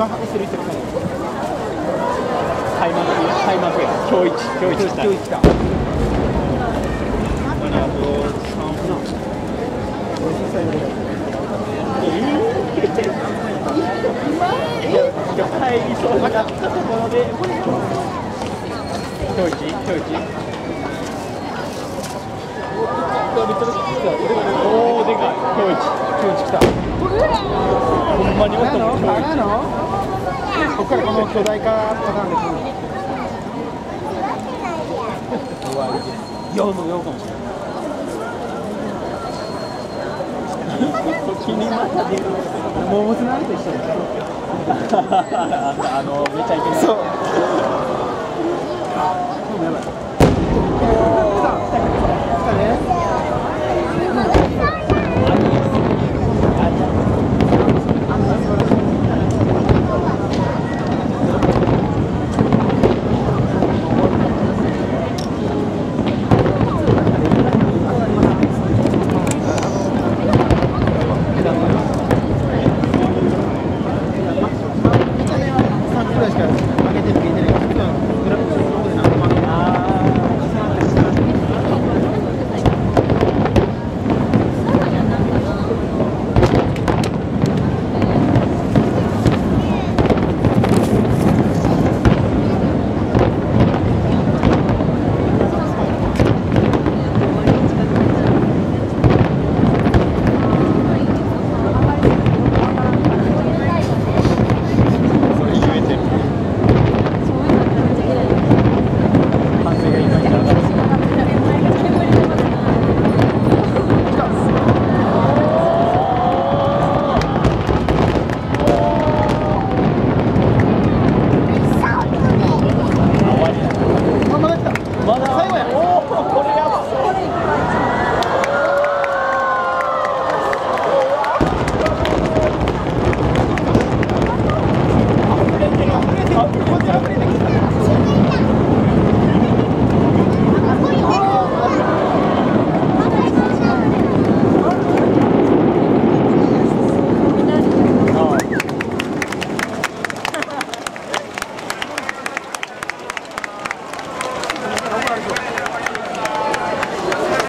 今映ってる映ってる開幕開幕や今日一今日一今日来た今入りそうなったところで今日一今日一おおでかい。今日一今日来たほんまにおったもん今日なのここからこの巨大化パターンです終わりですようのようかもしれない気になった出る桃津のあれと一緒だあのめちゃイケメンそう。